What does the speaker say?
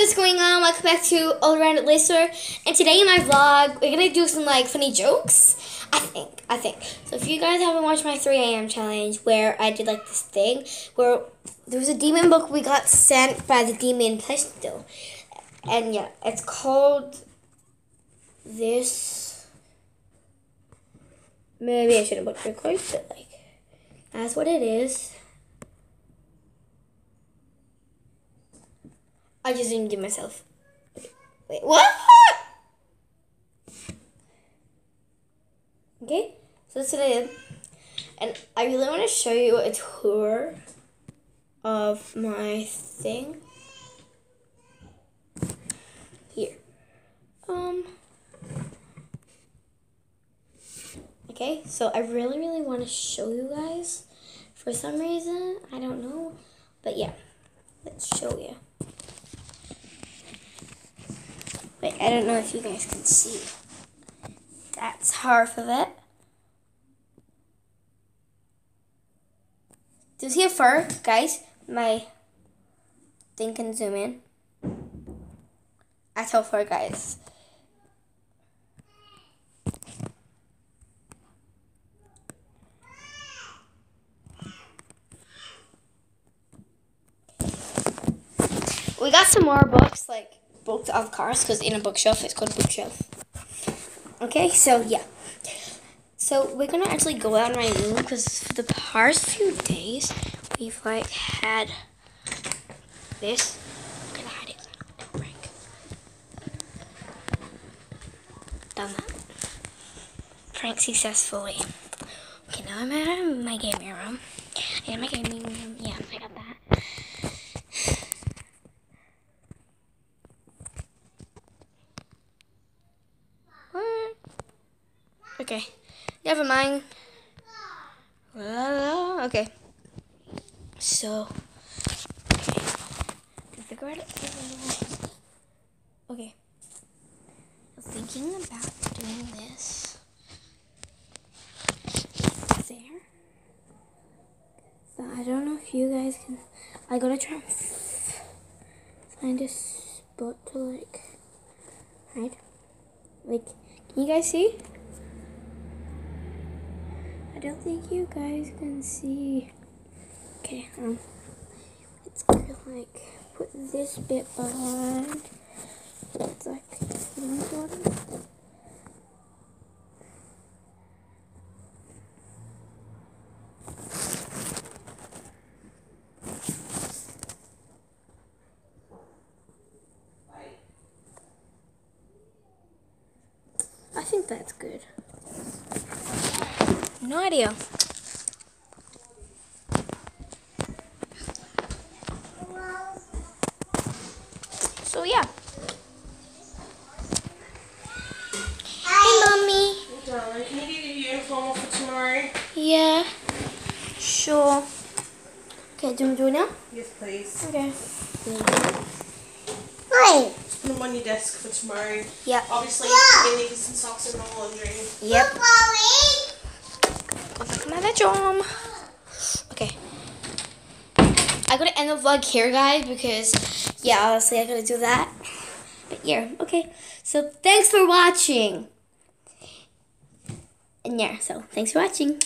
what's going on? Welcome back to All Around It Lister. And today in my vlog, we're gonna do some like funny jokes. I think, I think. So if you guys haven't watched my 3 a.m. challenge where I did like this thing where there was a demon book we got sent by the demon Pistol. And yeah, it's called this. Maybe I shouldn't put record, but like, that's what it is. I just didn't give myself. Wait, what? Okay, so that's what I did. And I really want to show you a tour of my thing. Here. Um. Okay, so I really, really want to show you guys. For some reason, I don't know. But yeah, let's show you. Wait, I don't know if you guys can see. That's half of it. Do you see a fur, guys? My thing can zoom in. That's how far, guys. We got some more books, like books of cars, because in a bookshelf, it's called bookshelf. Okay, so yeah. So we're gonna actually go out in my room because for the past few days we've like had this. I'm gonna hide it. Break. Done that. Prank successfully. Okay, now I'm at my gaming room. In my gaming room, yeah, I got that. What? Okay. Never mind. Uh, okay. So. Okay. Okay. Thinking about doing this. There. So I don't know if you guys can. I gotta try and find a spot to like hide. Like, can you guys see? I don't think you guys can see. Okay, um, it's gonna like put this bit behind. It's like important. I think that's good. No idea. So yeah. Hey, mommy. Can you get your uniform off for tomorrow? Yeah. Sure. Okay, do you want to do it now? Yes, please. Okay. Hi. Just put them on your desk for tomorrow. Yep. Obviously, your knickers and socks and all laundry. Yep. Go my bedroom. Okay. I gotta end the vlog here, guys, because yeah, honestly, I gotta do that. But yeah, okay. So thanks for watching. And yeah, so thanks for watching.